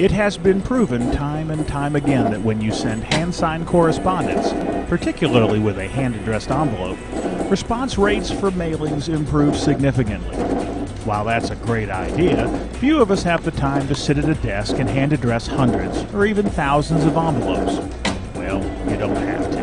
It has been proven time and time again that when you send hand signed correspondence, particularly with a hand addressed envelope, response rates for mailings improve significantly. While that's a great idea, few of us have the time to sit at a desk and hand address hundreds or even thousands of envelopes. Well, you don't have to.